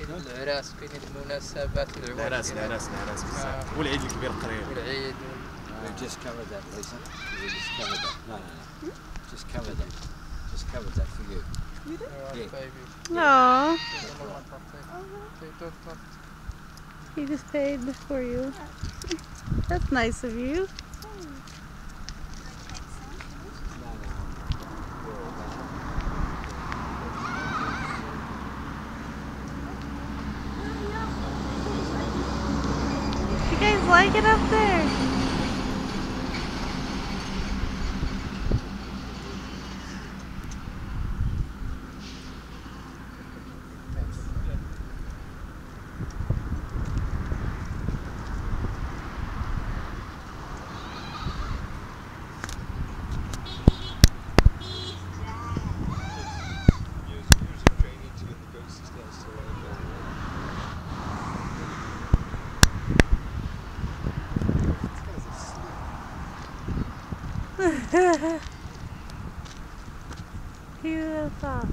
كاين العراس كاين المناسبات العراس العراس العراس بزاف والعيد الكبير قريب والعيد We've just covered that, Lisa. We just covered that. No, no, no. Just covered that. Just covered that for you. Yeah. No, he just paid for you. That's nice of you. Like it up there? Thought?